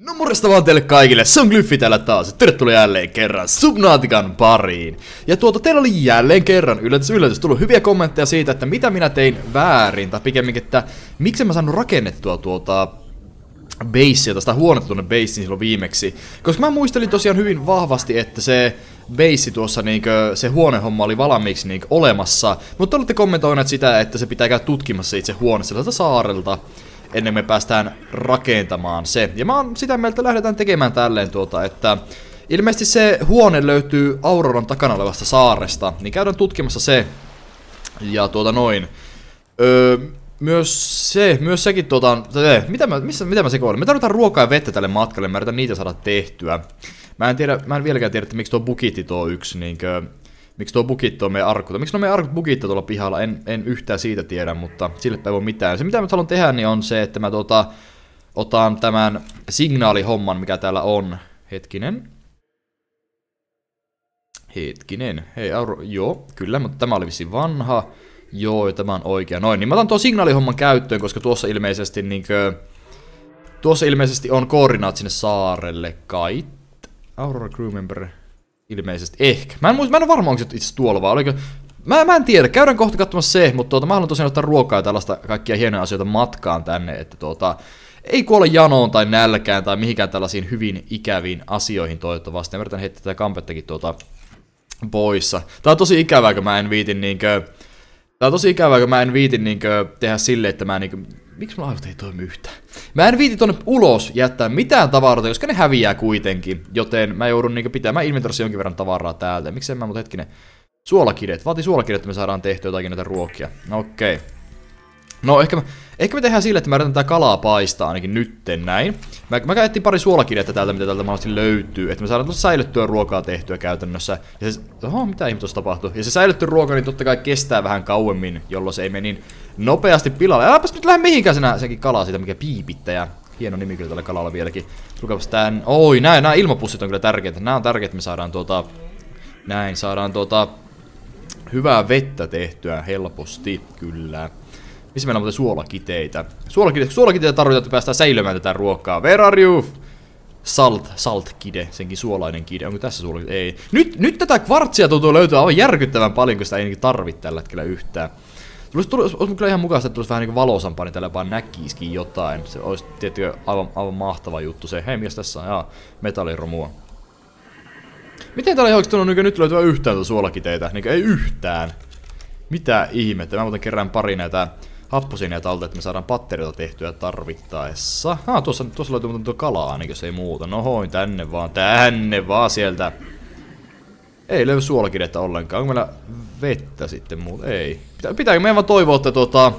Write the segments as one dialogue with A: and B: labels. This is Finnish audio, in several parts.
A: No morjesta vaan teille kaikille, se on Glyffi täällä taas, tervetuloa jälleen kerran Subnautican pariin. Ja tuota, teillä oli jälleen kerran yllätys yllätys tullut hyviä kommentteja siitä, että mitä minä tein väärin, tai pikemminkin, että miksi mä saanut rakennettua tuota basea, tästä huonetta tuonne baseen silloin viimeksi. Koska mä muistelin tosiaan hyvin vahvasti, että se base tuossa niinkö, se huonehomma oli valmiiksi niinkö olemassa. Mutta olette kommentoineet sitä, että se pitää käydä tutkimassa itse huone sieltä saarelta ennen me päästään rakentamaan se. Ja mä oon sitä mieltä, lähdetään tekemään tälleen tuota, että ilmeisesti se huone löytyy Auroran takana olevasta saaresta, niin käydään tutkimassa se. Ja tuota noin. Öö, myös se, myös sekin tuota, se, mitä mä, missä, mitä mä sekoilen? Me tarvitaan ruokaa ja vettä tälle matkalle, mä yritän niitä saada tehtyä. Mä en tiedä, mä en vieläkään tiedä, että miksi tuo bukitti tuo yksi, niinkö, Miksi tuo bukitto on meidän arkku? Miksi on meidän arkut bukitto tuolla pihalla? En, en yhtään siitä tiedä, mutta sille ei voi mitään. Se mitä mä haluan tehdä, niin on se, että mä tota, otan tämän signaalihomman, mikä täällä on. Hetkinen. Hetkinen. Hei, Auro, joo, kyllä, mutta tämä oli vissi vanha. Joo, tämä on oikea. Noin, niin mä otan tuon signaalihomman käyttöön, koska tuossa ilmeisesti niinkö... Tuossa ilmeisesti on koordinaat sinne saarelle kai. Aurora Crew Member. Ilmeisesti. Ehkä. Mä en, muista, mä en ole varma, onko se itse tuolla vaan. Oliko... Mä, mä en tiedä. Käydään kohta katsomassa se, mutta tuota, mä haluan tosiaan ottaa ruokaa ja tällaista kaikkia hienoja asioita matkaan tänne, että tuota, ei kuole janoon tai nälkään tai mihinkään tällaisiin hyvin ikäviin asioihin toivottavasti. Ja yritän heittää tätä kampettakin tuota poissa. Tää on tosi ikävää, kun mä en viitin niinkö... Tää on tosi ikävää, kun mä en viitin niinkö tehdä silleen, että mä niinkö Miksi mulla aivot ei toimi yhtään? Mä en viiti tonne ulos jättää mitään tavaroita, koska ne häviää kuitenkin. Joten mä joudun niinku pitämään inventorissa jonkin verran tavaraa täältä. Miksei mä mut hetkinen. Suolakidet. Vaatii suolakidet, että me saadaan tehtyä jotakin näitä ruokia. Okei. Okay. No ehkä, ehkä me tehdään sille, että mä yritän tää kalaa paistaa ainakin nytten näin. Mä, mä käytin pari suolakidettä täältä, mitä täältä mahdollisesti löytyy. Että me saadaan tuossa säilyttyä ruokaa tehtyä käytännössä. Ja se, oho, mitä ihme tuossa tapahtuu? Ja se säilytty ruoka niin totta kai kestää vähän kauemmin, jolloin se ei mene niin nopeasti pilalle. Äläpäs nyt lähde mihinkään senä, sekin kala siitä, mikä piipittäjä. Hieno nimi kyllä tällä kalalla vieläkin. Lukapas tän. Oi, näin, nämä ilmapussit on kyllä tärkeitä. Nämä on tärkeitä, me saadaan tuota... Näin, saadaan tuota... Hyvää vettä tehtyä helposti, kyllä. Missä meillä on muuten suolakiteitä? Suolakiteitä, suolakiteitä tarvitaan, että päästään säilymään tätä ruokaa. Where are you? Salt, salt kide, senkin suolainen kide. Onko tässä suolakide? Ei. Nyt, nyt tätä kvartsia tuntuu löytyä aivan järkyttävän paljon, kun sitä ei tarvitse tällä hetkellä yhtään. Tulisi, tulisi, olisi kyllä ihan mukaista, että tulisi vähän niinku valosampaa, niin tällä vaan näkisikin jotain. Se olisi tietysti aivan, aivan mahtava juttu se. Hei, mies tässä on? Jaa, metalliromua. Miten täällä ei oikeesti tullut nyt löytyä yhtään tuota suolakiteitä? Niin ei yhtään. Mitä ihmettä? Mä muuten kerään pari näitä happosineja talta, että me saadaan patterioita tehtyä tarvittaessa. Ah, tuossa, tuossa löytyy muuten tuo kalaa, niin jos ei muuta. No hoin, tänne vaan, tänne vaan sieltä. Ei löydy suolakidettä ollenkaan. Onko meillä vettä sitten muuta? Ei. Pitää, pitääkö meidän vaan toivoa, että tota,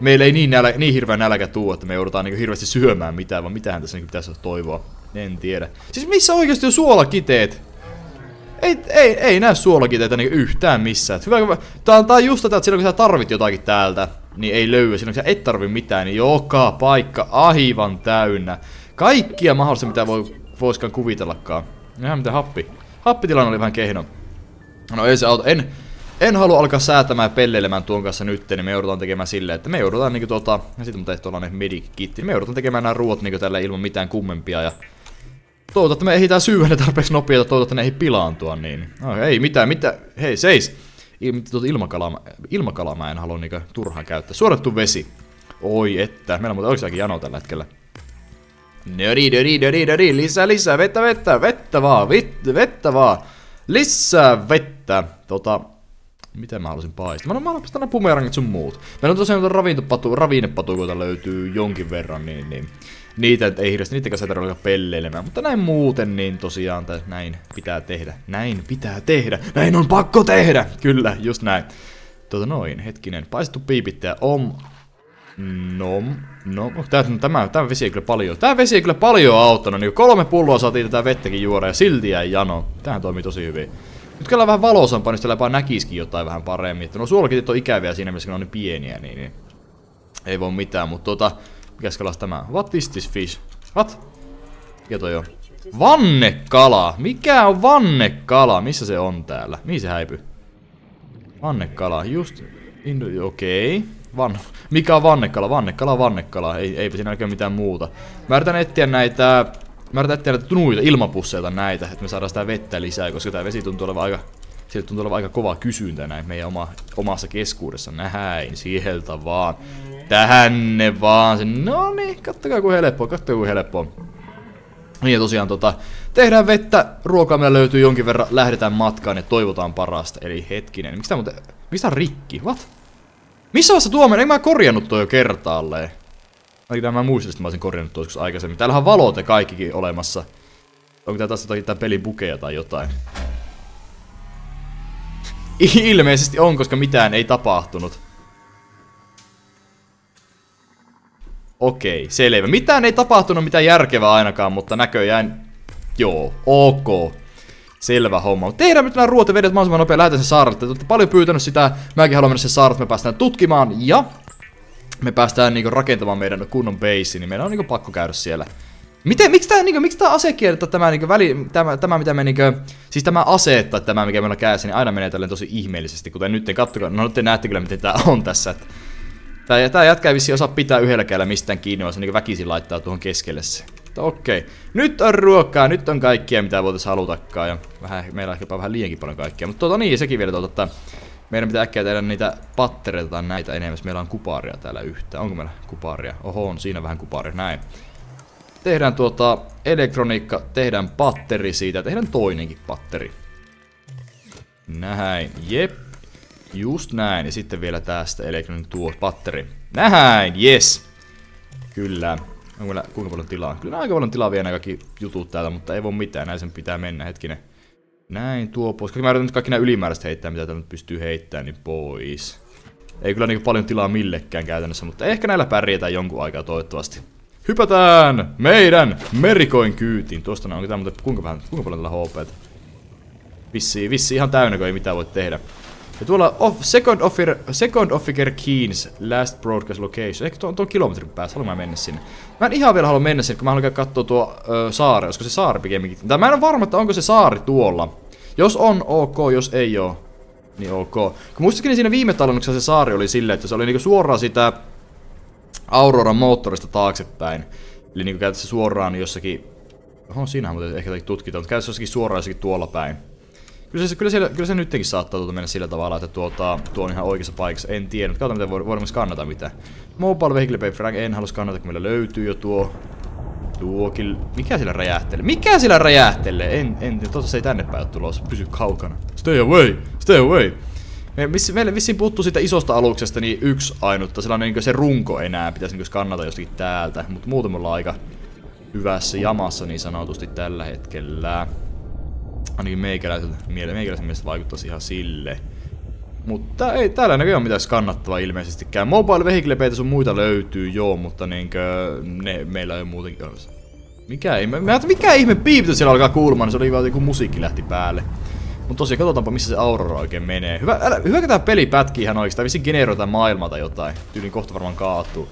A: meillä ei niin, nälä, niin hirveä nälkä tuu, että me joudutaan niin hirveästi syömään mitään, vaan mitähän tässä niin pitäisi toivoa. En tiedä. Siis missä oikeasti on suolakiteet? Ei, ei, ei näy suolakiteitä niin yhtään missään. Hyvä, tää, tää on just tätä, että silloin kun sä tarvit jotakin täältä, niin ei löydy. Silloin kun sä et tarvi mitään, niin joka paikka aivan täynnä. Kaikkia mahdollista, mitä voi, voiskaan kuvitellakaan. Ihan mitä happi. Happitilanne oli vähän kehno. No ei se auta. En, en halua alkaa säätämään ja pelleilemään tuon kanssa nyt, niin me joudutaan tekemään silleen, että me joudutaan niinku tuota, ja sitten mun tehty tuollainen medic-kitti, niin me joudutaan tekemään nämä ruoat niinku tällä ilman mitään kummempia ja Toivotaan, että me ehditään syyä ne tarpeeksi nopeita, toivotaan, että ne ei pilaantua niin. No, ei mitään, mitä, hei seis! Tuota ilmakalaa, ilmakalaa mä en halua niinku turhaan käyttää. Suodattu vesi. Oi että, meillä on muuten oikeakin jano tällä hetkellä. Nöri, nöri, nöri, nöri, lisää, lisää, vettä, vettä, vettä vaan, vettä, vettä vaan. Lisää vettä. Tota, Miten mä haluaisin paistaa? Mä, mä haluaisin tänne bumerangit sun muut. Meillä on tosiaan ravintopatu, ravinnepatukoita löytyy jonkin verran, niin, niin niitä ei hirveästi, niitä kanssa tarvitse pelleilemään. Mutta näin muuten, niin tosiaan tai näin pitää tehdä. Näin pitää tehdä. Näin on pakko tehdä. Kyllä, just näin. Tota noin, hetkinen. Paistettu piipittäjä om. Nom. No, tää, tämä, tämä vesi ei kyllä paljon. Tämä vesi ei kyllä paljon auttanut. Niin kolme pulloa saatiin tätä vettäkin juoda ja silti jäi jano. Tähän toimii tosi hyvin. Nyt kyllä vähän valosampaa, niin siellä näkisikin jotain vähän paremmin. Että no suolakitit on ikäviä siinä missä ne on niin pieniä, niin, niin ei voi mitään, mutta tota, mikäs kalas tämä? What is this fish? What? Mikä toi on? Vannekala! Mikä on vannekala? Missä se on täällä? Mihin se häipy? Vannekala, just... Okei. Okay. Van... Mikä on vannekala? Vannekala, vannekala. Ei, eipä siinä oikein mitään muuta. Mä yritän etsiä näitä Mä yritän tehdä tunuita ilmapusseita näitä, että me saadaan sitä vettä lisää, koska tää vesi tuntuu olevan aika... Sieltä tuntuu olevan aika kova kysyntä näin meidän oma, omassa keskuudessa. Näin, sieltä vaan. Tänne vaan. No niin, kattokaa kuin helppoa, kattokaa kuin helppoa. Niin ja tosiaan tota, tehdään vettä, ruokaa meillä löytyy jonkin verran, lähdetään matkaan ja toivotaan parasta. Eli hetkinen, miksi tää muuten, miksi on rikki? What? Missä vaiheessa tuo meni? Eikö mä korjannut toi jo kertaalleen? Ainakin mä muistin, että mä olisin korjannut tuo joskus aikaisemmin. Täällä on valote kaikkikin olemassa. Onko tää jotakin tää pelin bukeja tai jotain? Ilmeisesti on, koska mitään ei tapahtunut. Okei, selvä. Mitään ei tapahtunut mitään järkevää ainakaan, mutta näköjään... Joo, ok. Selvä homma. Tehdään nyt nämä ruotevedet mahdollisimman nopea. Lähdetään sen saarelle. Te olette paljon pyytänyt sitä. Mäkin haluan mennä sen saarelle, me päästään tutkimaan. Ja me päästään niinku rakentamaan meidän kunnon base, niin meidän on niinku pakko käydä siellä. Miten, miksi tää, niinku, miksi tää asekieltä, tämä, niinku, väli, tämä, tämä, mitä me niinku, siis tämä ase, että tämä mikä meillä on kädessä, niin aina menee tälleen tosi ihmeellisesti, kuten nyt kattokaa, no te näette kyllä miten tää on tässä, että Tää, tää jätkä ei osaa pitää yhdellä kädellä mistään kiinni, vaan se niinku väkisin laittaa tuohon keskelle se. Mutta okei. Nyt on ruokaa, nyt on kaikkia mitä voitais halutakaan. Ja vähän, meillä on ehkä vähän liiankin paljon kaikkea. Mutta tota niin, sekin vielä tuota, meidän pitää äkkiä tehdä niitä pattereita tai näitä enemmän. Meillä on kuparia täällä yhtä. Onko meillä kuparia? Oho, on siinä vähän kuparia. Näin. Tehdään tuota elektroniikka, tehdään patteri siitä, tehdään toinenkin patteri. Näin, jep. Just näin, ja sitten vielä tästä elektroninen tuo patteri. Näin, yes! Kyllä. Onko meillä kuinka paljon tilaa? Kyllä aika paljon tilaa vielä kaikki jutut täältä, mutta ei voi mitään, näin sen pitää mennä, hetkinen. Näin, tuo pois. Kaikki mä yritän nyt kaikki nämä ylimääräiset heittää, mitä täällä nyt pystyy heittämään, niin pois. Ei kyllä niin paljon tilaa millekään käytännössä, mutta ehkä näillä pärjätään jonkun aikaa toivottavasti. Hypätään meidän merikoin kyytiin. Tuosta onko tää muuten kuinka, vähän, kuinka paljon tällä HP? Vissi, vissi ihan täynnä, kun ei mitään voi tehdä. Ja tuolla off, second, officer, second Officer Keens last broadcast location. Ehkä tuo on tuon kilometrin päässä, haluan mä mennä sinne. Mä en ihan vielä halua mennä sinne, kun mä haluan katsoa tuo ö, saari. Olisiko se saari pikemminkin? Tai mä en ole varma, että onko se saari tuolla. Jos on, ok. Jos ei oo, niin ok. Kun muistakin siinä viime talonnuksessa se saari oli silleen, että se oli niinku suoraan sitä Auroran moottorista taaksepäin. Eli niinku käytännössä suoraan jossakin... Oho, siinähän muuten ehkä tutkitaan, mutta käytännössä jossakin suoraan jossakin tuolla päin. Kyllä se, kyllä, siellä, kyllä se nytkin saattaa tuota mennä sillä tavalla, että tuota, tuo on ihan oikeassa paikassa. En tiedä, mutta katsotaan miten voidaan skannata mitä. Mobile Vehicle Pay Frank en halua skannata, kun meillä löytyy jo tuo. Tuokin. Mikä siellä räjähtelee? Mikä siellä räjähtelee? En, en, totta se ei tänne päin tulos. Pysy kaukana. Stay away! Stay away! Me, miss, meille vissiin puuttuu siitä isosta aluksesta niin yksi ainutta. Sellainen niin se runko enää pitäisi niin skannata jostakin täältä. Mutta muuten me ollaan aika hyvässä jamassa niin sanotusti tällä hetkellä. Ainakin meikäläisen, meikäläisen mielestä vaikuttaisi ihan sille. Mutta ei täällä näköjään mitään kannattavaa ilmeisestikään. Mobile vehicle sun muita löytyy, joo, mutta niinkö ne meillä ei muutenkin ole. Mikä ihme, mä mikä ihme piipitys siellä alkaa kuulumaan, niin se oli vaan kun musiikki lähti päälle. Mutta tosiaan katsotaanpa missä se Aurora oikein menee. Hyvä, älä, hyvä tää peli pätkii ihan oikeesti, vissiin generoidaan maailmalta jotain. Tyylin kohta varmaan kaatuu.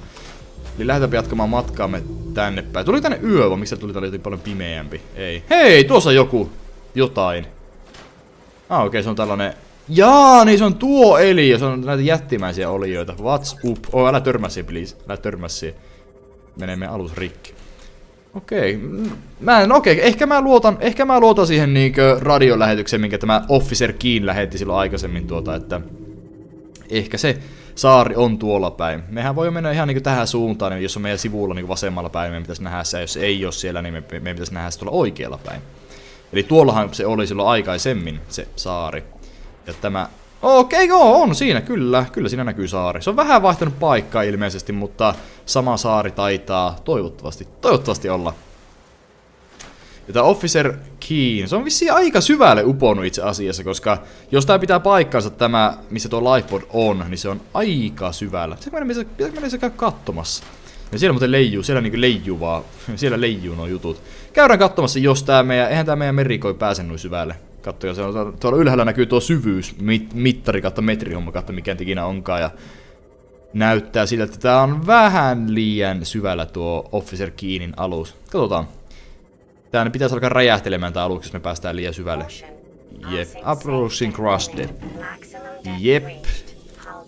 A: Eli lähdetäänpä jatkamaan matkaamme tänne päin. Tuli tänne yö, vai missä tuli tänne paljon pimeämpi? Ei. Hei, tuossa joku jotain. Ah, okei, okay, se on tällainen... Jaa, niin se on tuo eli, se on näitä jättimäisiä olioita. What's up? Oh, älä törmää siihen, please. Älä. Menee meidän alus rikki. Okei, okay. mä en, okei, okay. ehkä mä luotan, ehkä mä luotan siihen niinkö radiolähetykseen, minkä tämä Officer Keen lähetti silloin aikaisemmin tuota, että ehkä se saari on tuolla päin. Mehän voi mennä ihan niinku tähän suuntaan, niin jos on meidän sivulla niinku vasemmalla päin, meidän pitäisi nähdä se, jos ei ole siellä, niin me, meidän pitäisi nähdä se tuolla oikealla päin. Eli tuollahan se oli silloin aikaisemmin, se saari. Ja tämä... Okei, okay, on siinä, kyllä. Kyllä siinä näkyy saari. Se on vähän vaihtanut paikkaa ilmeisesti, mutta sama saari taitaa toivottavasti, toivottavasti olla. Ja tämä Officer Keen, se on vissiin aika syvälle uponnut itse asiassa, koska jos tää pitää paikkansa tämä, missä tuo lifeboat on, niin se on aika syvällä. Pitääkö mennä, mennä se käy katsomassa? Ja siellä muuten leijuu, siellä niinku leijuu vaan, siellä leijuu nuo jutut. Käydään katsomassa, jos tää meidän, eihän tää meidän merikoi pääse noin syvälle. Kattokaa, se on, tuolla ylhäällä näkyy tuo syvyys, mit, mittari kautta metrihomma kautta mikä ikinä onkaan. Ja näyttää siltä, että tää on vähän liian syvällä tuo Officer Keenin alus. Katsotaan. Tää pitäisi alkaa räjähtelemään tää alus, jos me päästään liian syvälle. Jep, approaching crusted. Jep.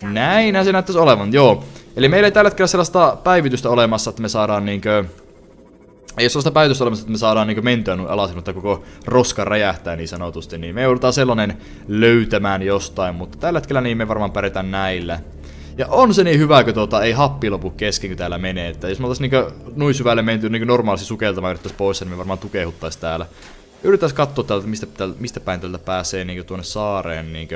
A: Näin se näyttäisi olevan, joo. Eli meillä ei tällä hetkellä sellaista päivitystä olemassa, että me saadaan niinkö ei sellaista päätöstä olemassa, että me saadaan niin mentyä alas, mutta koko roska räjähtää niin sanotusti, niin me joudutaan sellainen löytämään jostain, mutta tällä hetkellä niin me varmaan pärjätään näillä. Ja on se niin hyvä, kun tuota, ei happi lopu kesken, kun täällä menee. Että jos me oltais niinku noin syvälle menty niinku normaalisti sukeltamaan yrittäis pois, niin me varmaan tukehuttais täällä. Yrittäis katsoa täältä, mistä, täältä, mistä päin täältä pääsee niinku tuonne saareen niinku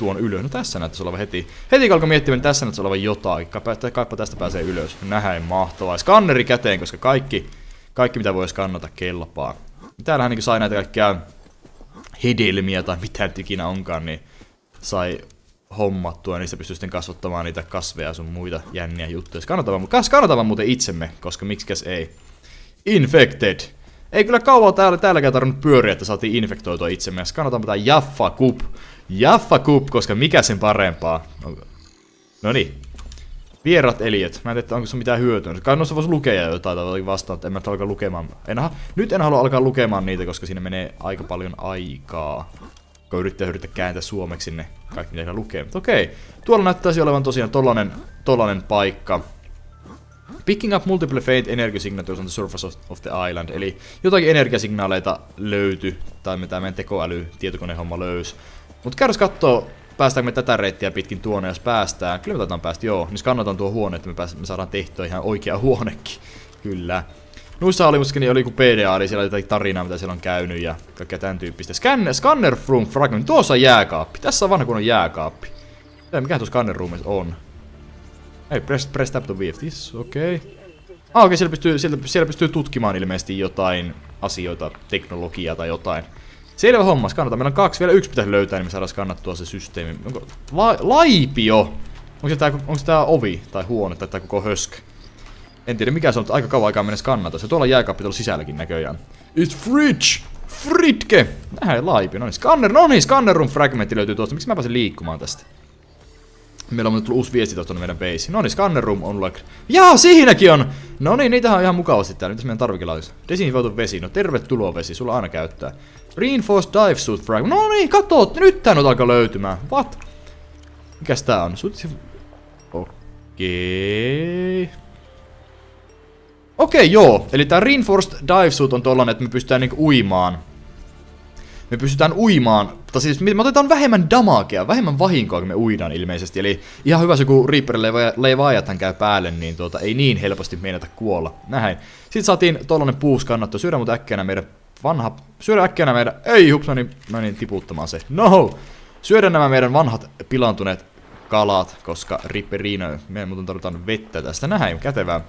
A: tuon ylös. No tässä näyttäisi olevan heti. Heti kun alkoi miettimään, niin tässä näyttäisi olevan jotain. Kaipa tästä pääsee ylös. Näin mahtavaa. Skanneri käteen, koska kaikki, kaikki mitä voisi kannata kelpaa. Täällähän niin sai näitä kaikkia hedelmiä tai mitä ikinä onkaan, niin sai hommattua, niin se pystyy sitten kasvattamaan niitä kasveja ja sun muita jänniä juttuja. Kannatava, kannatava muuten itsemme, koska miksikäs ei. Infected. Ei kyllä kauan täällä, täälläkään tarvinnut pyöriä, että saatiin infektoitua itsemme. Kannatamme tää Jaffa Cup. Jaffa Cup, koska mikä sen parempaa. No niin. Vierat eliöt. Mä en tiedä, onko se mitään hyötyä. Kannossa voisi lukea jotain tai vastaan, että en mä alkaa lukemaan. En, nyt en halua alkaa lukemaan niitä, koska siinä menee aika paljon aikaa kun yrittää yrittää kääntää suomeksi ne kaikki mitä lukee. Mutta okei, tuolla näyttäisi olevan tosiaan tollanen, tollanen paikka. Picking up multiple faint energy signatures on the surface of the island. Eli jotakin energiasignaaleita löytyi, tai mitä meidän tekoäly tietokonehomma löysi. Mutta käydäs kattoo, päästäänkö me tätä reittiä pitkin tuonne, jos päästään. Kyllä me taitaan päästä, joo. Niin kannatan tuo huone, että me, pääs, me saadaan tehtyä ihan oikea huonekin. Kyllä. Noissa oli musta niin oli joku PDA, eli siellä jotain tarinaa, mitä siellä on käynyt ja kaikkea tämän tyyppistä. Scanner, scanner room fragment. Tuossa on jääkaappi. Tässä on vanha kunnon jääkaappi. Mikä tuossa scanner roomissa on? Ei, press, press tap to okei. Okay. Ah, okei, okay, siellä, siellä, siellä pystyy tutkimaan ilmeisesti jotain asioita, teknologiaa tai jotain. Selvä homma, skannata. Meillä on kaksi, vielä yksi pitäisi löytää, niin me saadaan skannattua se systeemi. Onko, la, laipio! Onko se tää, onko se tää ovi tai huone tai tää koko hösk? En tiedä mikä se on, mutta aika kauan aikaa mennä skannata. Se tuolla jääkaappi tuolla sisälläkin näköjään. It's fridge! Fritke! Näin laipi. No niin, scanner, no niin, scanner room fragmentti löytyy tuosta. Miksi mä pääsen liikkumaan tästä? Meillä on tullut uusi viesti tuosta meidän base. No niin, scanner room on like... Jaa, siinäkin on! No niin, niitähän on ihan mukavasti täällä. Mitäs meidän tarvikin olisi? Desinfioitu vesi. No tervetuloa vesi, sulla aina käyttää. Reinforced dive suit fragment. No niin, kato, nyt tää nyt alkaa löytymään. What? Mikäs tää on? Okei. Okay. Okei, joo. Eli tää Reinforced Dive Suit on tollanen, että me pystytään niinku uimaan. Me pystytään uimaan, mutta siis me otetaan vähemmän damagea, vähemmän vahinkoa, kun me uidaan ilmeisesti. Eli ihan hyvä se, kun Reaper Leviathan käy päälle, niin tuota, ei niin helposti meinata kuolla. Näin. Sitten saatiin tollanen puus kannattu. Syödään mutta äkkiä meidän vanha... Syödään äkkiä meidän... Ei, hups, mä mä niin tiputtamaan se. No! Syödään nämä meidän vanhat pilantuneet kalat, koska Ripperino, me muuten tarvitaan vettä tästä. Näin, kätevää.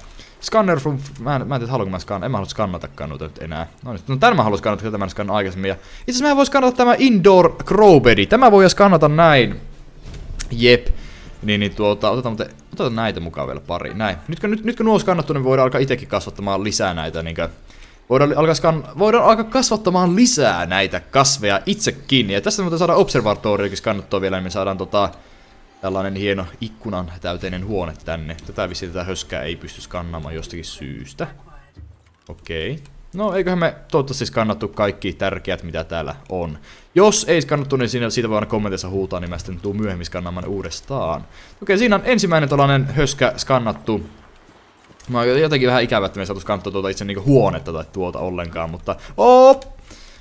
A: Scanner from... Mä en, mä en tiedä, haluanko mä scan... En mä halua skannatakaan noita nyt enää. No niin, no tämän mä haluan skannata, tätä mä skannan aikaisemmin. Ja itse asiassa mä voin skannata tämä Indoor Crowbedi. Tämä voi skannata näin. Jep. Niin, niin tuota, otetaan, mutta, otetaan näitä mukaan vielä pari. Näin. Nyt kun, nyt, nyt kun nuo on skannattu, niin voidaan alkaa itsekin kasvattamaan lisää näitä niinkö... Voidaan alkaa, voidaan alkaa kasvattamaan lisää näitä kasveja itsekin. Ja tästä muuten saadaan observatoriakin skannattua vielä, niin me saadaan tota tällainen hieno ikkunan täyteinen huone tänne. Tätä vissiin tätä höskää ei pysty skannaamaan jostakin syystä. Okei. Okay. No eiköhän me toivottavasti skannattu kaikki tärkeät mitä täällä on. Jos ei skannattu, niin siinä, siitä voidaan kommenteissa huutaa, niin mä sitten tuu myöhemmin skannaamaan uudestaan. Okei, okay, siinä on ensimmäinen tällainen höskä skannattu. Mä oon jotenkin vähän ikävä, että me ei saatu skannattua tuota itse niinku huonetta tai tuota ollenkaan, mutta... Oh!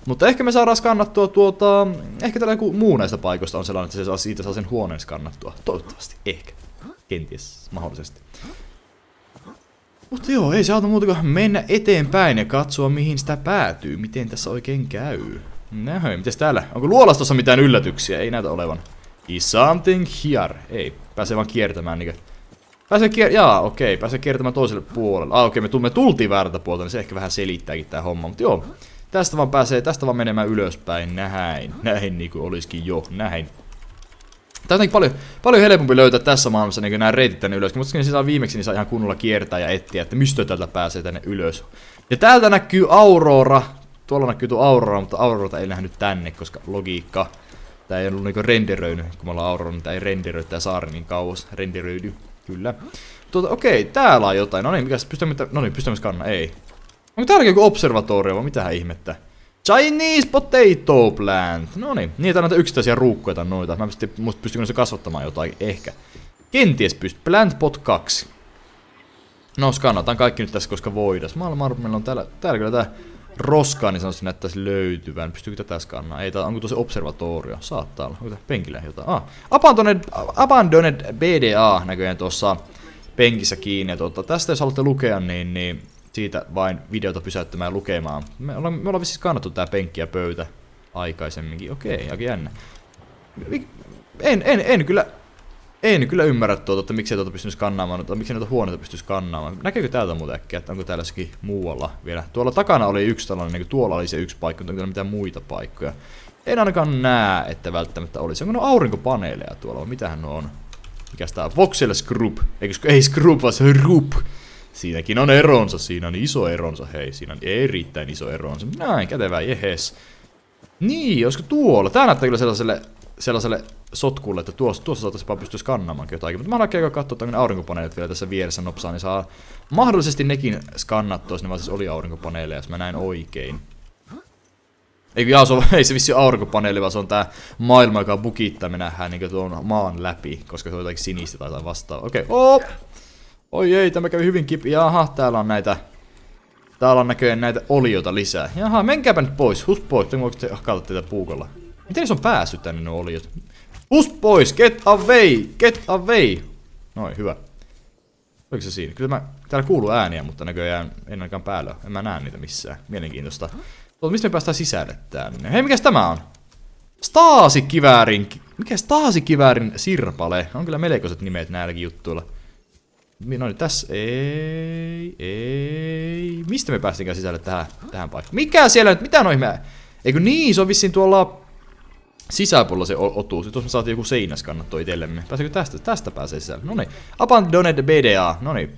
A: Mutta ehkä me saadaan skannattua tuota... Ehkä täällä joku muu näistä paikoista on sellainen, että se saa siitä saa sen huoneen skannattua. Toivottavasti. Ehkä. Kenties. Mahdollisesti. Mutta joo, ei se auta muuta kuin mennä eteenpäin ja katsoa mihin sitä päätyy. Miten tässä oikein käy. Nähöi, mites täällä? Onko luolastossa mitään yllätyksiä? Ei näytä olevan. Is something here. Ei, pääsee vaan kiertämään niinkö. Pääsee kier... Jaa, okei, pääsee kiertämään toiselle puolelle. Ah, okei, okay, me tultiin väärältä puolta, niin se ehkä vähän selittääkin tää homma. Mutta joo, Tästä vaan pääsee, tästä vaan menemään ylöspäin, näin. Näin niinku olisikin jo, näin. Tää on paljon, paljon helpompi löytää tässä maailmassa niin nämä reitit tänne ylös, mutta siis viimeksi niin saa ihan kunnolla kiertää ja etsiä, että mistä täältä pääsee tänne ylös. Ja täältä näkyy Aurora, tuolla näkyy tuo Aurora, mutta Aurora ei nähnyt tänne, koska logiikka. Tää ei ollut niinku renderöinyt, kun me ollaan Aurora, niin tää ei renderöi tää saari niin kauas, renderöidy, kyllä. Tuota, okei, täällä on jotain, no niin, mikäs, pystymme, no niin, pystymme skanna, ei. Onko täälläkin joku observatorio vai mitähän ihmettä? Chinese potato plant. No niin, niitä näitä yksittäisiä ruukkoja noita. Mä pystyn, musta pystykö se kasvattamaan jotain? Ehkä. Kenties pyst. Plant pot 2. No skannataan kaikki nyt tässä, koska voidas. Maailman meillä on täällä, täällä kyllä tää roskaa, niin sanoisin näyttäisi löytyvän. Pystyykö tätä skannaa? Ei, tää, onko tosi observatorio? Saattaa olla. Onko penkillä jotain? Ah, Abandoned, Abandoned BDA näköjään tuossa penkissä kiinni. Tuota, tästä jos haluatte lukea, niin, niin siitä vain videota pysäyttämään lukemaan. Me ollaan, me ollaan siis kannattu tää penkki ja pöytä aikaisemminkin. Okei, aika jännä. En, en, en kyllä en kyllä ymmärrä tuota, että miksei tuota pystyisi skannaamaan, tai miksei noita huoneita pystyisi skannaamaan. Näkeekö täältä muuten äkkiä, että onko täällä jossakin muualla vielä? Tuolla takana oli yksi tällainen, niin tuolla oli se yksi paikka, mutta onko mitään muita paikkoja? En ainakaan näe, että välttämättä olisi. Onko ne aurinkopaneeleja tuolla, mitähän ne on? Mikäs tää on? Voxel Scrub. Eikö, ei Scrub, vaan Scrub. Siinäkin on eronsa, siinä on iso eronsa, hei, siinä on erittäin iso eronsa. Näin, kätevää, jehes. Niin, olisiko tuolla? Tää näyttää kyllä sellaiselle, sellaiselle sotkulle, että tuossa, tuossa saataisiin vaan pystyä skannaamaan jotakin. Mutta mä haluan katsoa, että aurinkopaneelit vielä tässä vieressä nopsaa, niin saa mahdollisesti nekin skannattua, jos ne vaan siis oli aurinkopaneeleja, jos mä näin oikein. Eikö jaa, se on, ei se vissi aurinkopaneeli, vaan se on tää maailma, joka bukittaa, me nähdään niin tuon maan läpi, koska se on jotakin sinistä tai jotain vastaavaa. Okei, okay. Oi ei, tämä kävi hyvin kipi. Jaha, täällä on näitä... Täällä on näköjään näitä olioita lisää. Jaha, menkääpä nyt pois. Hus pois, te voiko te katsoa teitä puukolla? Miten se on päässyt tänne ne oliot? Hus pois! Get away! Get away! Noin, hyvä. Oliko se siinä? Kyllä mä, täällä kuuluu ääniä, mutta näköjään en ainakaan päällä. En mä näe niitä missään. Mielenkiintoista. Tuolta, mistä me päästään sisälle tänne? Hei, mikäs tämä on? Staasikiväärin... Mikä Staasikiväärin sirpale? On kyllä melkoiset nimet näilläkin juttuilla. No niin, tässä... Ei... Ei... Mistä me päästinkään sisälle tähän, tähän paikkaan? Mikä siellä nyt? Mitä noin me... Eikö niin? Se on vissiin tuolla sisäpuolella se otuus. Tuossa me saatiin joku seinäskannatto itsellemme. Pääseekö tästä? Tästä pääsee sisälle. No niin. Abandoned BDA. No niin.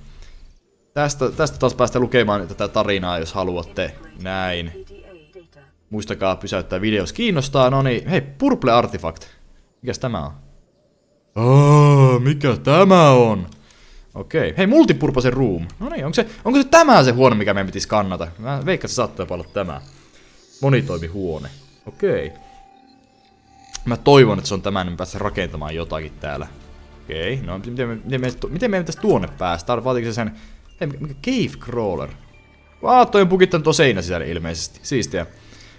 A: Tästä, tästä taas päästä lukemaan tätä tarinaa, jos haluatte. Näin. Muistakaa pysäyttää video, jos kiinnostaa. No niin. Hei, Purple Artifact. Mikäs tämä on? Oh, mikä tämä on? Okei. Hei, multipurpose room. No niin, onko se, onko se tämä se huone, mikä meidän pitäisi kannata? Mä veikkaan, että se saattaa olla tämä. Monitoimihuone. Okei. Mä toivon, että se on tämän, niin päästä rakentamaan jotakin täällä. Okei, okay. no miten me, miten me, miten me pitäisi tuonne päästä? Vaatiko se sen... Hei, mikä Cave Crawler? Vaa, toi on pukittanut tuon seinä sisälle ilmeisesti. Siistiä.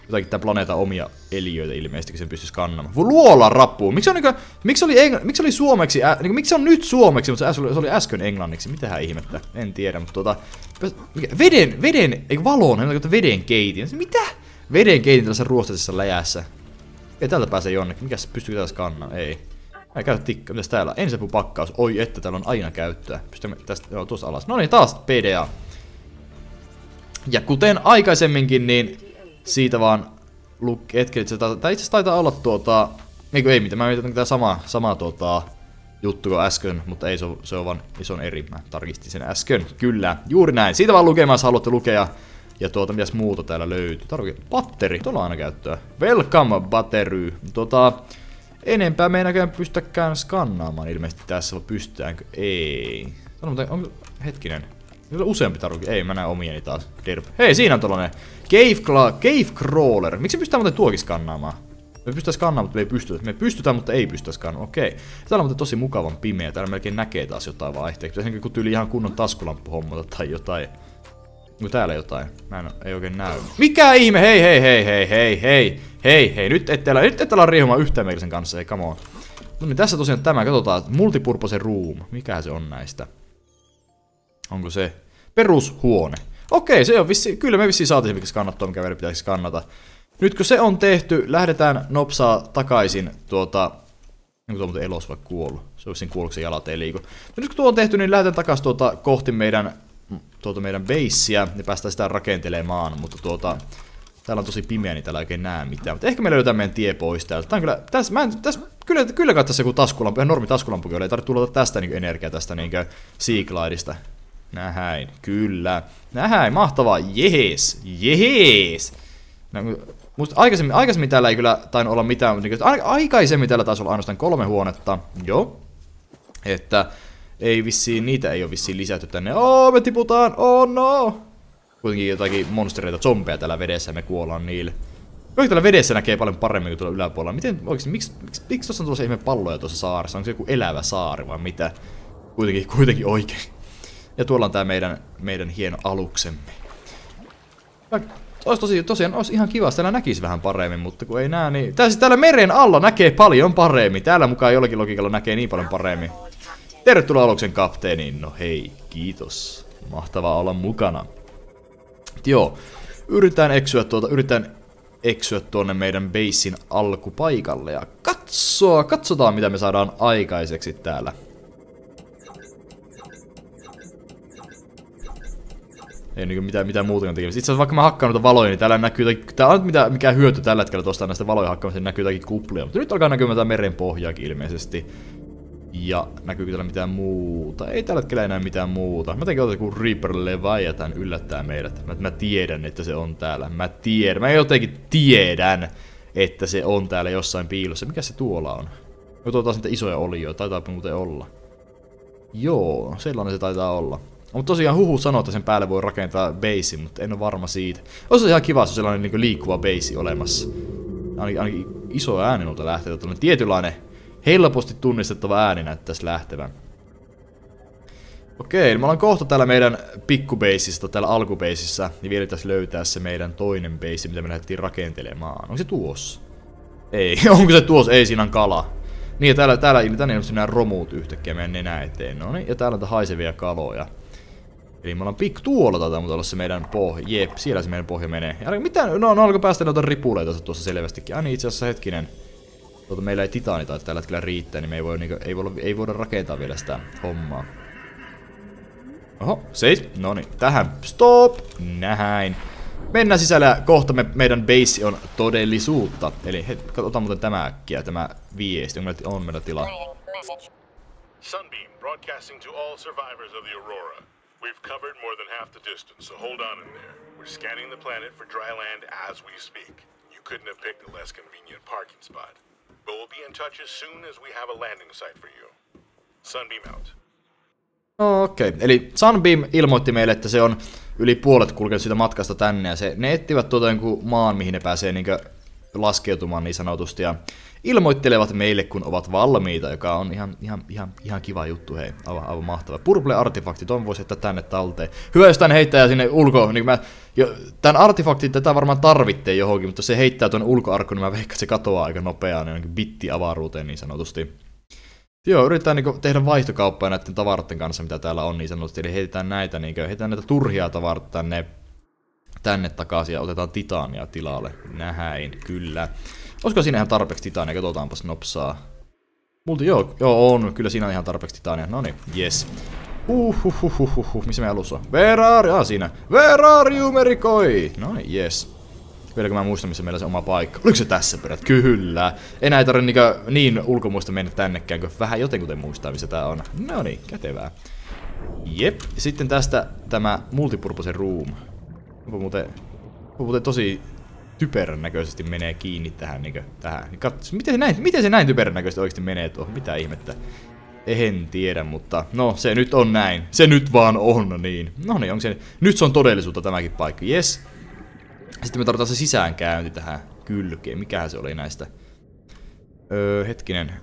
A: Jotakin tää planeetan omia eliöitä ilmeisesti, kun sen pystyisi kannamaan. Luola rappu. Miksi on niinku, miksi oli, engl... miksi oli suomeksi, ä... niinku, miksi on nyt suomeksi, mutta se se oli äsken englanniksi. Mitähän ihmettä? En tiedä, mutta tota... Mikä? Veden, veden, ei valon, veden keitin. Mitä? Veden keitin tällaisessa ruostasessa läjässä. Ei täältä pääse jonnekin. Mikäs pystyykö täältä skannaa? Ei. Ei käytä tikka. Mitäs täällä? pakkaus. Oi että täällä on aina käyttöä. Pystymme tästä, joo tuossa alas. No niin, taas PDA. Ja kuten aikaisemminkin, niin siitä vaan luk hetki, se tää itse taitaa olla tuota... Eikö ei mitään, mä mietin, tämä sama, sama tuota, juttu kuin äsken, mutta ei se on, se on vaan ison eri. Mä tarkistin sen äsken. Kyllä, juuri näin. Siitä vaan lukemaan, jos haluatte lukea. Ja tuota, mitäs muuta täällä löytyy? Tarvii batteri, tuolla on aina käyttöä. Welcome battery. Tota, enempää me ei näköjään pystytäkään skannaamaan ilmeisesti tässä, vai pystytäänkö? Ei. Sano, mutta onko, hetkinen. Niillä on useampi tarvike. Ei, mä näen omieni taas. Derp. Hei, siinä on tollanen Cave, Cave Crawler. Miksi pystytään muuten tuokin skannaamaan? Me pystytään skannaamaan, mutta me ei pystytä. Me pystytään, mutta ei pystytä skannaamaan. Okei. Täällä on muuten tosi mukavan pimeä. Täällä melkein näkee taas jotain vaihteeksi. Pitäisi ihan kunnon taskulampu hommata tai jotain. Onko täällä jotain? Mä en ei oikein näy. Mikä ihme? Hei, hei, hei, hei, hei, hei, hei, hei. Nyt ette ala, nyt ette ala riihumaan yhtään meidän kanssa, ei, come on. No niin, tässä tosiaan tämä, katsotaan, multipurpose room. Mikä se on näistä? Onko se perushuone? Okei, se on vissi, kyllä me vissiin saatiin miksi kannattaa, mikä meidän pitäisi kannata. Nyt kun se on tehty, lähdetään nopsaa takaisin tuota... Onko tuo muuten elos vai kuollut? Se olisi siinä kuollut, se jalat ei liiku. Nyt kun tuo on tehty, niin lähdetään takaisin tuota kohti meidän tuota meidän beissiä ja päästään sitä rakentelemaan, mutta tuota, täällä on tosi pimeä, niin täällä ei oikein näe mitään. Mutta ehkä me löydetään meidän tie pois täältä. Tää on kyllä, tässä, mä en, tässä, kyllä, kyllä kai tässä joku taskulampu, ihan normi taskulampu, ei tarvitse tulla tästä niin energiaa tästä niin Seaglideista. Nähäin, kyllä. Nähäin, mahtavaa, jehes, jehes. No, musta aikaisemmin, aikaisemmin täällä ei kyllä tainnut olla mitään, mutta niin, aikaisemmin täällä taisi olla ainoastaan kolme huonetta, joo. Että ei vissiin, niitä ei ole vissiin lisätty tänne. Oo, me tiputaan, oh no! Kuitenkin jotakin monstereita, zombeja täällä vedessä ja me kuollaan niille. Oikein täällä vedessä näkee paljon paremmin kuin tuolla yläpuolella. Miten oikeesti, miksi, miksi, miksi tuossa on tuossa ihme palloja tuossa saaressa? Onko se joku elävä saari vai mitä? Kuitenkin, kuitenkin oikein. Ja tuolla on tää meidän, meidän hieno aluksemme. Olisi tosi, tosiaan olisi ihan kiva, täällä näkisi vähän paremmin, mutta kun ei näe, niin... Tää siis täällä meren alla näkee paljon paremmin. Täällä mukaan jollakin logiikalla näkee niin paljon paremmin. Tervetuloa aluksen kapteeniin. No hei, kiitos. Mahtavaa olla mukana. Joo, yritetään eksyä tuota, yritetään eksyä tuonne meidän basein alkupaikalle ja katsoa, katsotaan mitä me saadaan aikaiseksi täällä. Ei niinku mitään, mitään muuta tekemistä. Itse asiassa vaikka mä hakkaan noita valoja, niin täällä näkyy, tää on mitä, mikä hyöty tällä hetkellä tuosta näistä valoja hakkaamista, niin näkyy jotakin kuplia. Mutta nyt alkaa näkymään tää meren pohjaakin ilmeisesti. Ja näkyykö täällä mitään muuta? Ei tällä hetkellä enää mitään muuta. Mä tekin otan kun Reaper Leviathan yllättää meidät. Mä, mä tiedän, että se on täällä. Mä tiedän. Mä jotenkin tiedän, että se on täällä jossain piilossa. Mikä se tuolla on? No tuota niitä isoja olioita. Taitaa muuten olla. Joo, sellainen se taitaa olla. Mutta tosiaan huhu sanoo, että sen päälle voi rakentaa basein, mutta en ole varma siitä. Olisi ihan kiva, se sellainen niin liikkuva base olemassa. Ainakin, ainakin iso ääni lähtee, lähtee, tietynlainen helposti tunnistettava ääni näyttäisi lähtevän. Okei, me ollaan kohta täällä meidän pikkubeisistä, täällä alkubeisissä, niin vielä tässä löytää se meidän toinen beisi, mitä me lähdettiin rakentelemaan. Onko se tuossa? Ei, onko se tuossa? Ei, siinä on kala. Niin, ja täällä, täällä tänne on nämä romut yhtäkkiä meidän nenä eteen. No niin, ja täällä on haisevia kaloja. Eli me ollaan pikku tuolla taitaa mutta olla se meidän pohja. Jep, siellä se meidän pohja menee. Ja mitä? No, no alkoi päästä noita ripuleita tuossa selvästikin. Ah niin, itse asiassa hetkinen. Tuota, meillä ei titaani tai tällä hetkellä riittää, niin me ei, voi, niinku, ei, voi, ei voida rakentaa vielä sitä hommaa. Oho, seis. No niin, tähän. Stop! Näin. Mennään sisällä kohta me, meidän base on todellisuutta. Eli he, otan muuten tämä äkkiä, tämä viesti. On meillä, on meillä tilaa. Sunbeam broadcasting to all survivors of the Aurora. We've covered more than half the distance, so hold on in there. We're scanning the planet for dry land as we speak. You couldn't have picked a less convenient parking spot. But we'll be in touch as soon as we have a landing site for you. Sunbeam out. Okei, okay. eli Sunbeam ilmoitti meille, että se on yli puolet kulkenut sitä matkasta tänne, ja se, ne etsivät tuota maan, mihin ne pääsee niin laskeutumaan niin sanotusti, ja ilmoittelevat meille, kun ovat valmiita, joka on ihan, ihan, ihan, ihan kiva juttu, hei, aivan, aivan mahtava. Purple artefakti, ton voisi heittää tänne talteen. Hyvä, jos tän heittää sinne ulko, niin mä, jo, tän artefaktin tätä varmaan tarvitteen johonkin, mutta se heittää tuon ulkoarkun, niin mä veikkaan, että se katoaa aika nopeaan, niin bitti avaruuteen niin sanotusti. Joo, yritetään niin tehdä vaihtokauppaa näiden tavaroiden kanssa, mitä täällä on niin sanotusti. Eli heitetään näitä, niin kuin, heitetään näitä turhia tavaroita tänne, tänne takaisin ja otetaan titania tilalle. Nähäin, kyllä. Olisiko siinä ihan tarpeeksi titania? Katsotaanpas nopsaa. Multi, joo, joo on. Kyllä siinä on ihan tarpeeksi titania. No niin, yes. Uhuhuhuhuhu, missä me alussa on? You? Ah, siinä. Where are you, Merikoi? No niin, yes. Vieläkö mä muistan, missä meillä se oma paikka. Oliko se tässä perät? Kyllä. Enää ei tarvitse niin, ulkomuista mennä tännekään, kun vähän jotenkuten muistaa, missä tää on. No niin, kätevää. Jep. Sitten tästä tämä multipurpose room. Onpa muuten, onpa muuten tosi typerän näköisesti menee kiinni tähän, niin kuin, tähän. Niin katso, miten, se näin, miten se näin typerän näköisesti oikeasti menee tuohon? Mitä ihmettä? En tiedä, mutta no se nyt on näin. Se nyt vaan on niin. No niin, onko se... Nyt se on todellisuutta tämäkin paikka, yes. Sitten me tarvitaan se sisäänkäynti tähän kylkeen. Mikähän se oli näistä? Öö, hetkinen.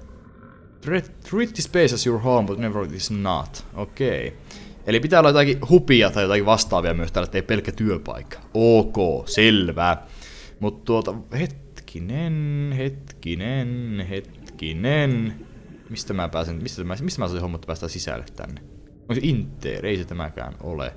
A: Treat this space as your home, but never it is not. Okei. Okay. Eli pitää olla jotakin hupia tai jotakin vastaavia myös täällä, ettei pelkkä työpaikka. Ok, selvä. Mutta tuota, hetkinen, hetkinen, hetkinen. Mistä mä pääsen, mistä mä, mistä mä saisin hommat päästä sisälle tänne? Onko se Inter? Ei se tämäkään ole.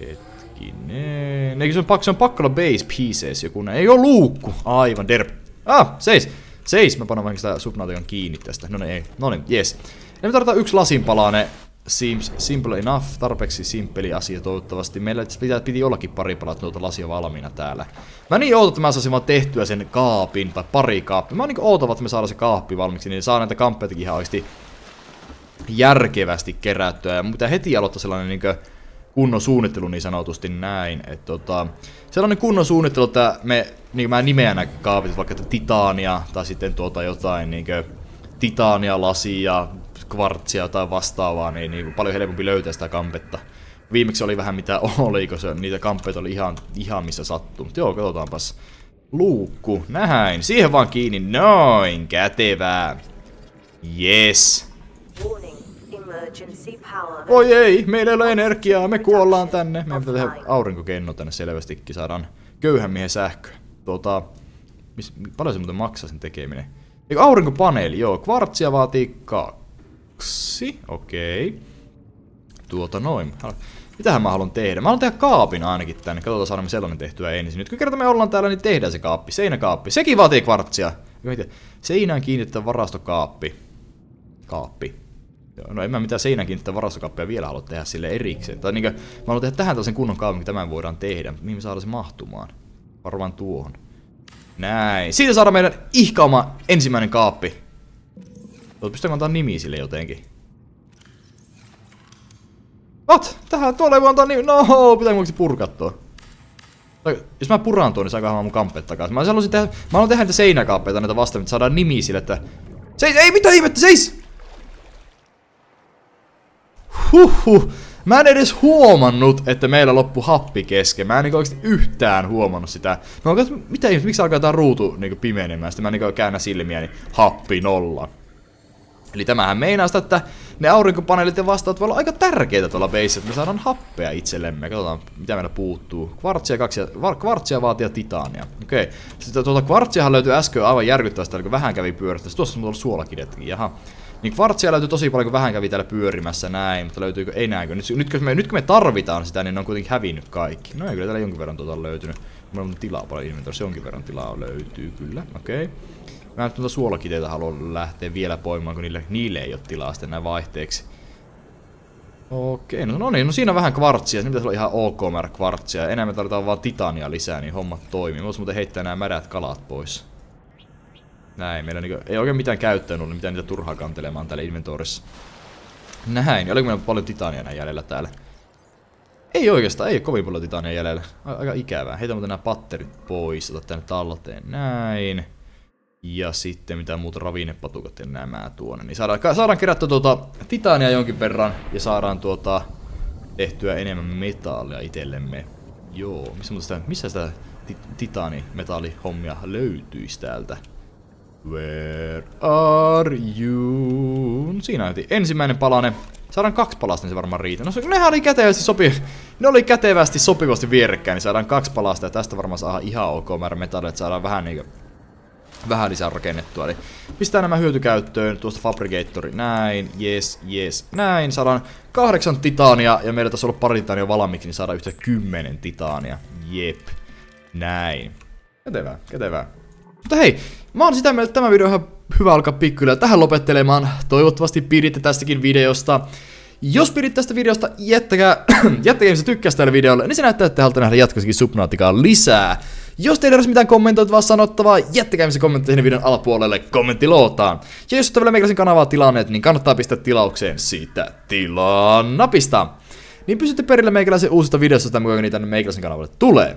A: Hetkinen. Eikö se on, se on pakko olla base pieces joku näin. Ei ole luukku. Aivan, derp. Ah, seis. Seis. Mä panon vaikka sitä subnaution kiinni tästä. No niin, ei. No niin, yes. Ja me tarvitaan yksi lasinpalainen seems simple enough, tarpeeksi simppeli asia toivottavasti. Meillä pitää, piti ollakin pari palat tuota lasia valmiina täällä. Mä niin ootan, että mä saisin vaan tehtyä sen kaapin, tai pari kaappia. Mä oon niin ootava, että me saadaan se kaappi valmiiksi, niin saa näitä kamppeitakin ihan oikeasti järkevästi kerättyä. Ja pitää heti aloittaa sellainen niin kunnon suunnittelu niin sanotusti näin. Että tota, sellainen kunnon suunnittelu, että me, niin mä nimeän nämä kaapit, vaikka titaania, tai sitten tuota jotain niin titaania, lasia, kvartsia tai vastaavaa, niin, niin paljon helpompi löytää sitä kampetta. Viimeksi oli vähän mitä oli, kun se, niitä kamppeita oli ihan, ihan missä sattuu. Mutta joo, katsotaanpas. Luukku, nähäin. Siihen vaan kiinni. Noin, kätevää. Yes. Voi ei, meillä ei ole energiaa, me kuollaan tänne. Meidän pitää tehdä aurinkokenno tänne selvästikin, saadaan köyhän miehen sähkö. Tuota, mis, paljon se muuten maksaa sen tekeminen? Eikö aurinkopaneeli, joo, kvartsia vaatii kaksi, okei. Okay. Tuota noin. Mitähän mä haluan tehdä? Mä haluan tehdä kaapin ainakin tänne. Katsotaan saadaan me sellainen tehtyä ensin. Nyt kun kerta me ollaan täällä, niin tehdään se kaappi. Seinäkaappi. Sekin vaatii kvartsia. Seinään kiinnittää varastokaappi. Kaappi. No en mä mitään seinään kiinnittää varastokaappia vielä halua tehdä sille erikseen. Tai niinkö, mä haluan tehdä tähän tällaisen kunnon kaapin, tämän voidaan tehdä. Mihin me saadaan se mahtumaan? Varmaan tuohon. Näin. Siitä saadaan meidän ihkaama ensimmäinen kaappi. Pystytäänkö antaa nimi sille jotenkin? What? Tähän tuolla ei voi antaa nimi. No, pitää mun purkaa tuo. Jos mä puran tuon, niin saankohan mun kamppeet takaisin. Mä haluaisin tehdä, mä haluan tehdä niitä seinäkaappeita näitä vastaan, että saadaan nimi sille, että... Seis, ei mitä ihmettä, seis! Huhhuh. Mä en edes huomannut, että meillä loppu happi kesken. Mä en niin oikeesti yhtään huomannut sitä. Mä oon mitä ihmettä, miksi alkaa tää ruutu niin pimenemään? Sitten mä niin käännä silmiä, niin happi nolla. Eli tämähän meinaa sitä, että ne aurinkopaneelit ja vastaat voi olla aika tärkeitä tuolla base, että me saadaan happea itsellemme. Katsotaan, mitä meillä puuttuu. Kvartsia, kaksi, kvartsia vaatii titaania. Okei. Okay. Sitten tuota kvartsiahan löytyy äsken aivan järkyttävästi, kun vähän kävi pyörästä. Tuossa on suolakidetkin, jaha. Niin kvartsia löytyy tosi paljon, kun vähän kävi täällä pyörimässä näin, mutta löytyykö enääkö? Nyt, nyt, kun me, nyt kun me tarvitaan sitä, niin ne on kuitenkin hävinnyt kaikki. No ei kyllä täällä jonkin verran tuota löytynyt. Mulla on tilaa paljon inventorissa, jonkin verran tilaa löytyy kyllä, okei. Okay. Mä tuota suolakiteitä halua lähteä vielä poimaan, kun niille, niille ei ole tilaa sitten näin vaihteeksi. Okei, no, no niin, no siinä vähän kvartsia, se pitäisi olla ihan ok määrä kvartsia. Enää me tarvitaan vaan titania lisää, niin hommat toimii. Voisi muuten heittää nämä märät kalat pois. Näin, meillä niinku, ei oikein mitään käyttöä ollut, mitään niitä turhaa kantelemaan täällä inventorissa. Näin, oliko meillä paljon titania näin jäljellä täällä? Ei oikeastaan, ei ole kovin paljon titania jäljellä. Aika ikävää. Heitä muuten nämä patterit pois, ota tänne talteen. Näin. Ja sitten mitä muuta ravinnepatukat ja nämä tuonne. Niin saadaan, saadaan kerättyä tuota titania jonkin verran ja saadaan tuota tehtyä enemmän metallia itsellemme. Joo, missä, sitä, missä sitä titanimetallihommia löytyisi täältä? Where are you? Siinä on ensimmäinen palane. Saadaan kaksi palasta, niin se varmaan riittää. No nehän oli kätevästi sopi... Ne oli kätevästi sopivasti vierekkäin, niin saadaan kaksi palasta ja tästä varmaan saadaan ihan ok määrä metallia, että saadaan vähän niinku vähän lisää rakennettua. Eli pistää nämä hyötykäyttöön, tuosta Fabricatori, näin, yes, yes, näin. Saadaan kahdeksan titaania, ja meillä tässä on pari titania valmiiksi, niin saadaan yhtä kymmenen titaania. Jep, näin. Kätevää, kätevää. Mutta hei, mä oon sitä mieltä, että tämä video on ihan hyvä alkaa pikkuilla tähän lopettelemaan. Toivottavasti piditte tästäkin videosta. Jos pidit tästä videosta, jättäkää, jättäkää se tykkästä tälle videolle, niin se näyttää, että haluatte nähdä jatkossakin Subnautikaa lisää. Jos teillä olisi mitään kommentoitavaa sanottavaa, jättäkää se kommentti videon alapuolelle kommenttilootaan. Ja jos olette vielä meikäläisen kanavaa tilanneet, niin kannattaa pistää tilaukseen siitä tilaan napista. Niin pysytte perille meikäläisen uusista videosta, mitä niitä tänne meikäläisen kanavalle tulee.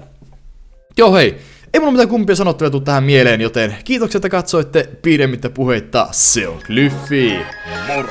A: Joo hei, ei mulla mitään kumpia sanottavia tuu tähän mieleen, joten kiitoksia, että katsoitte pidemmittä puheitta. Se on Glyffi. Moro!